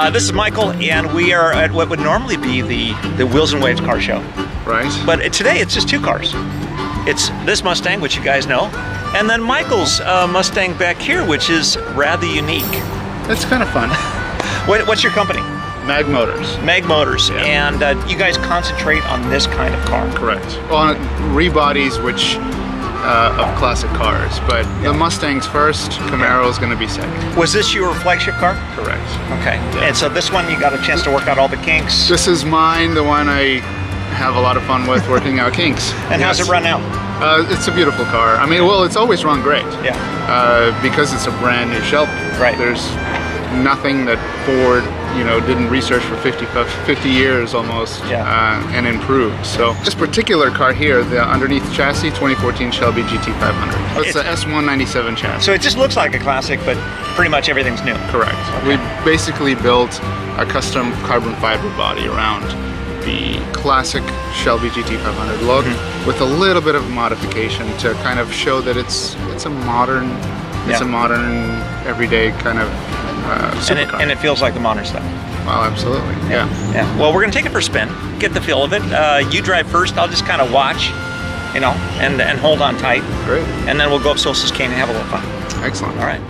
Uh, this is Michael, and we are at what would normally be the, the Wheels and Waves car show. Right. But today it's just two cars. It's this Mustang, which you guys know, and then Michael's uh, Mustang back here, which is rather unique. It's kind of fun. What, what's your company? Mag Motors. Mag Motors, Yeah. and uh, you guys concentrate on this kind of car. Correct. On rebodies, which uh, of classic cars, but the Mustang's first, Camaro's going to be second. Was this your flagship car? Correct. Okay. And so this one, you got a chance to work out all the kinks. This is mine, the one I have a lot of fun with working out kinks. And how's it run out? Uh, it's a beautiful car. I mean, well, it's always run great. Yeah. Uh, because it's a brand new Shelby. Right. There's nothing that Ford, you know, didn't research for 50, 50 years almost Yeah. uh, and improved. So this particular car here, the underneath chassis, 2014 Shelby GT500. It's the S197 chassis. So it just looks like a classic, but pretty much everything's new. Correct. We basically built a custom carbon fiber body around the classic Shelby GT500 look Mm-hmm. with a little bit of modification to kind of show that it's it's a modern it's Yeah. a modern everyday kind of uh, And it, and it feels like the modern stuff. well, absolutely. Yeah. Yeah. Well, we're gonna take it for a spin, get the feel of it. Uh, you drive first. I'll just kind of watch, you know, and and hold on tight, Great. and then we'll go up Solstice Canyon and have a little fun. Excellent. All right.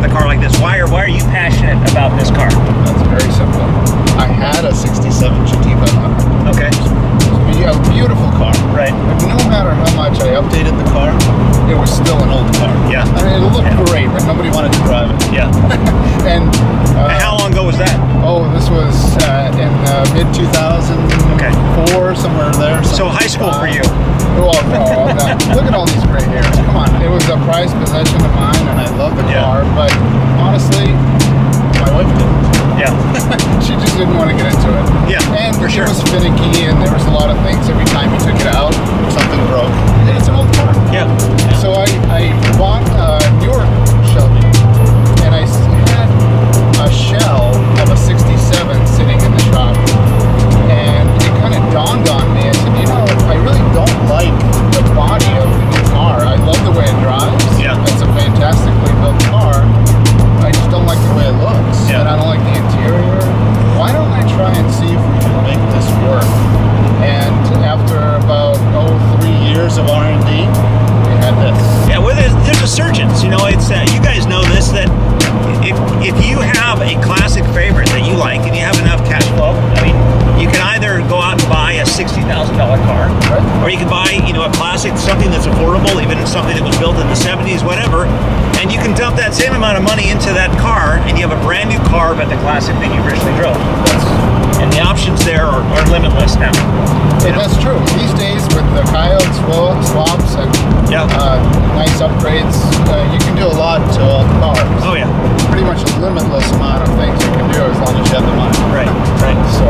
With a car like this? Why are why are you passionate about this car? That's very simple. I had a 67 GT500. Okay. A beautiful car. Right. But no matter how much I updated the car, it was still an old car. Yeah. I mean, it looked Yeah. great, but nobody wanted to drive it. Yeah. and uh, And how long ago was that? Oh, this was uh, uh, mid 2004, Okay. somewhere there. So high school for you. Oh no! Look at all these gray hairs. Come on, it was a prized possession of mine, and I love the Yeah. car. But honestly, my wife didn't. Yeah. she just didn't want to get into it. Yeah, and for sure. it was finicky, and there was a lot of things. Every time you took it out, something broke. And it's an old car. Yeah. So I, I bought a newer Shelby, and I had a shell of a 67 car, but the classic thing you originally drove. And the options there are, are limitless now. And that's true. These days, with the coyote swa- swaps and Yeah. uh, nice upgrades, uh, you can do a lot to old cars. Oh yeah, Pretty much a limitless amount of things you can do as long as you have the money. right, right. So,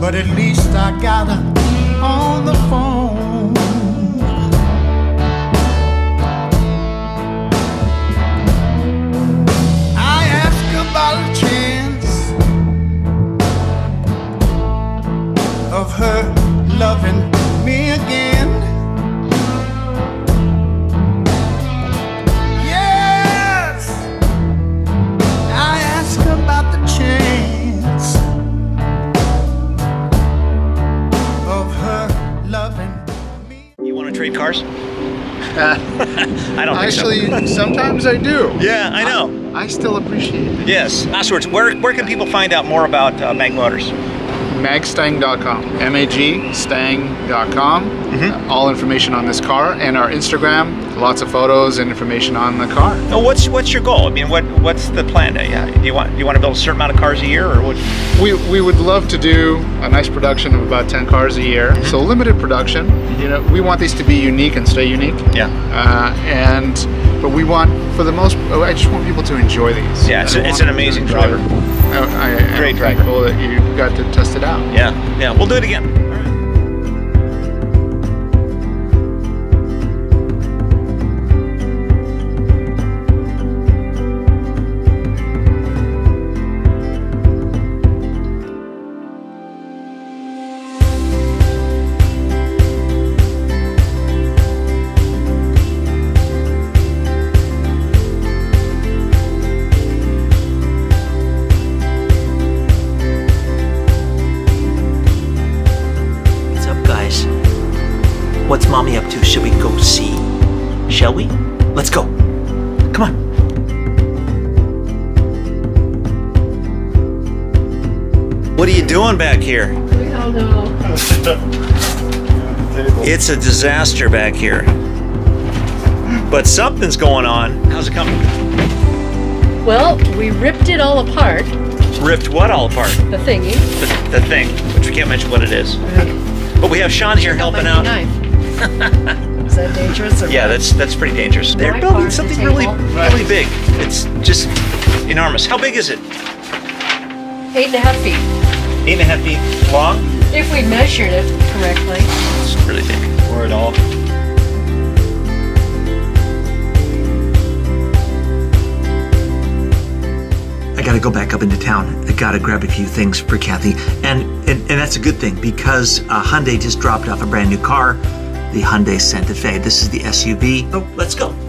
but at least I got her on the phone. I don't think so. Actually, sometimes I do. Yeah, I know. I still appreciate it. Yes. Last words. Where where can people find out more about uh, Mag Motors? magstang.com m-a-g-stang.com Mm-hmm. Uh, all information on this car and our instagram lots of photos and information on the car Oh, what's what's your goal? I mean, what what's the plan? Uh, yeah, do you want do you want to build a certain amount of cars a year, or what? we, we would love to do a nice production of about 10 cars a year Mm-hmm. so limited production you know we want these to be unique and stay unique Yeah. uh, and but we want for the most oh, i just want people to enjoy these Yeah, it's a- it's an amazing enjoy driver. I, I, I'm Great driver. thankful that you got to test it out Yeah, yeah. We'll do it again. What's mommy up to? Should we go see? Shall we? Let's go. Come on. What are you doing back here? We all know. It's a disaster back here. But something's going on. How's it coming? Well, we ripped it all apart, Ripped what all apart? the thingy. The, the thing, which we can't mention what it is. Uh-huh. But we have Sean here helping out. knife. Is that dangerous? Or Yeah, what? that's that's pretty dangerous. They're My building part, the something really table. really big. It's just enormous. How big is it? eight and a half feet. Eight and a half feet long. If we measured it correctly. It's really big. Or at all. I gotta go back up into town. I gotta grab a few things for Kathy, and and, and that's a good thing because uh, Hyundai just dropped off a brand new car, the Hyundai Santa Fe. This is the SUV. Oh, let's go.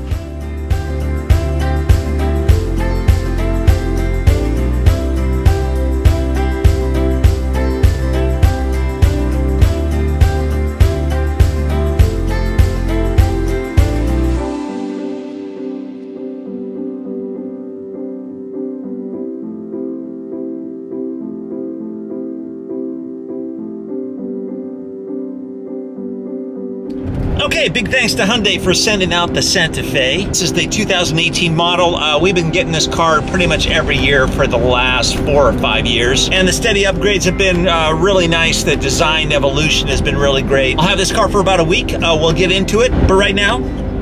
Okay, big thanks to Hyundai for sending out the Santa Fe. This is the 2018 model. Uh, we've been getting this car pretty much every year for the last four or five years, and the steady upgrades have been uh, really nice. The design evolution has been really great. I'll have this car for about a week. Uh, we'll get into it, but right now,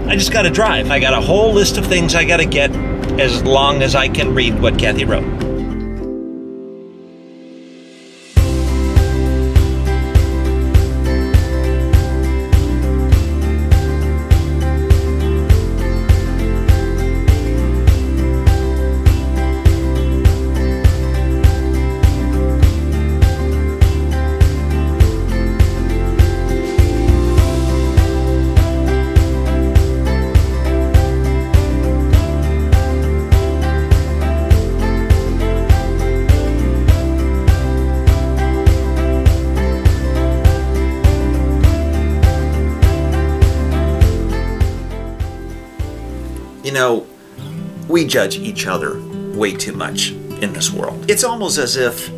I just got to drive. I got a whole list of things I got to get as long as I can read what Kathy wrote. Know, we judge each other way too much in this world. It's almost as if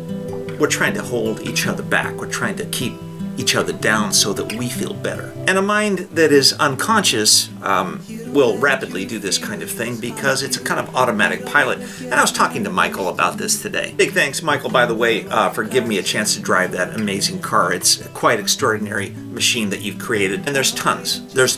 we're trying to hold each other back. We're trying to keep each other down so that we feel better. And a mind that is unconscious um, will rapidly do this kind of thing because it's a kind of automatic pilot. And I was talking to Michael about this today. Big thanks, Michael, by the way, uh, for giving me a chance to drive that amazing car. It's a quite extraordinary machine that you've created. And there's tons. There's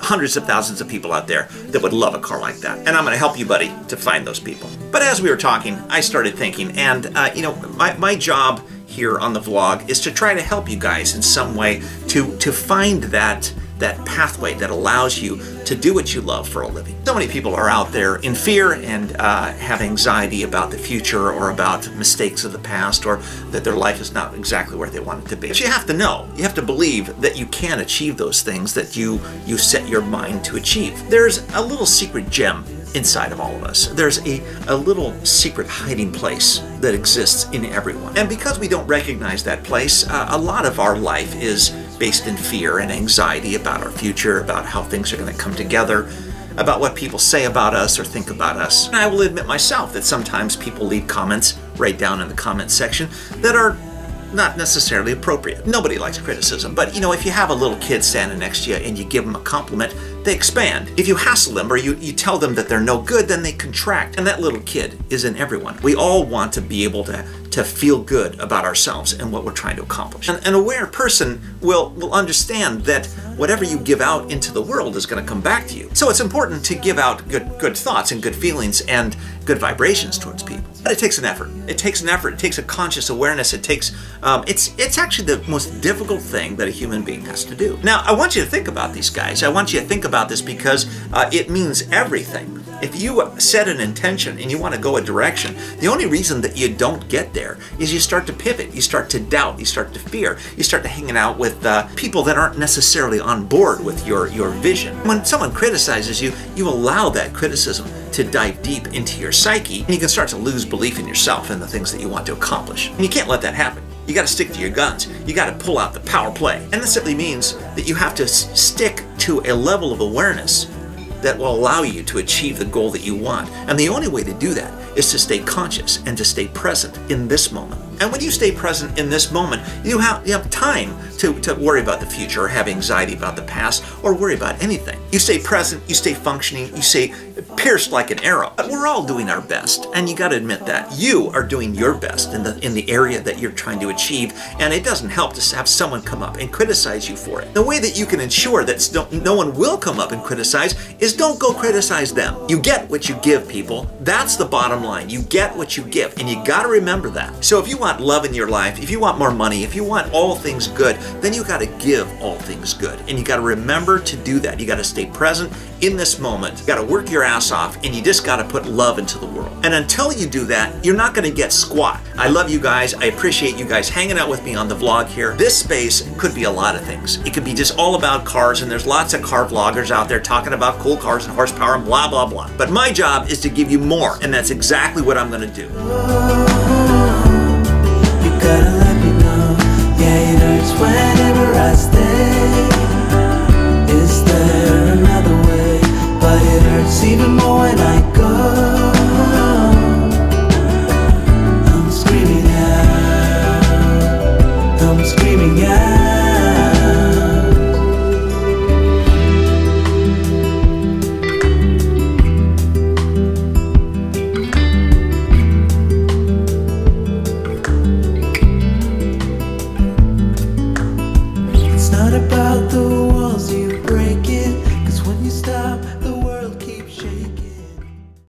hundreds of thousands of people out there that would love a car like that. And I'm going to help you, buddy, to find those people. But as we were talking, I started thinking, and uh, you know, my, my job here on the vlog is to try to help you guys in some way to to find that that pathway that allows you to do what you love for a living. So many people are out there in fear and uh, have anxiety about the future or about mistakes of the past or that their life is not exactly where they want it to be. But you have to know, you have to believe that you can achieve those things that you you set your mind to achieve. There's a little secret gem inside of all of us. There's a, a little secret hiding place that exists in everyone. And because we don't recognize that place, uh, a lot of our life is based in fear and anxiety about our future, about how things are going to come together, about what people say about us or think about us. And I will admit myself that sometimes people leave comments right down in the comment section that are not necessarily appropriate. Nobody likes criticism, but you know, if you have a little kid standing next to you and you give them a compliment, they expand. If you hassle them or you, you tell them that they're no good, then they contract. And that little kid is in everyone. We all want to be able to, to feel good about ourselves and what we're trying to accomplish. And an aware person will, will understand that whatever you give out into the world is going to come back to you. So it's important to give out good, good thoughts and good feelings and good vibrations towards people. But it takes an effort. It takes an effort. It takes a conscious awareness. It takes, um, it's, it's actually the most difficult thing that a human being has to do. Now, I want you to think about these guys. I want you to think about this because uh, it means everything. If you set an intention and you want to go a direction, the only reason that you don't get there is you start to pivot, you start to doubt, you start to fear, you start to hanging out with uh, people that aren't necessarily on board with your, your vision. When someone criticizes you, you allow that criticism to dive deep into your psyche and you can start to lose belief in yourself and the things that you want to accomplish. And you can't let that happen. You got to stick to your guns. You got to pull out the power play. And that simply means that you have to stick to a level of awareness that will allow you to achieve the goal that you want. And the only way to do that is to stay conscious and to stay present in this moment. And when you stay present in this moment, you have, you have time to, to worry about the future or have anxiety about the past or worry about anything. You stay present, you stay functioning, you stay pierced like an arrow. But we're all doing our best, and you got to admit that. You are doing your best in the, in the area that you're trying to achieve, and it doesn't help to have someone come up and criticize you for it. The way that you can ensure that no, one will come up and criticize is don't go criticize them. You get what you give, people. That's the bottom line. You get what you give, and you got to remember that. So if you want love in your life, if you want more money, if you want all things good, then you got to give all things good. And you got to remember to do that. You got to stay present in this moment. You got to work your ass off and you just got to put love into the world. And until you do that, you're not going to get squat. I love you guys. I appreciate you guys hanging out with me on the vlog here. This space could be a lot of things. It could be just all about cars and there's lots of car vloggers out there talking about cool cars and horsepower and blah, blah, blah. But my job is to give you more and that's exactly what I'm going to do gotta let me know. Yeah, it hurts whenever I stay. Is there another way? But it hurts even more when I go.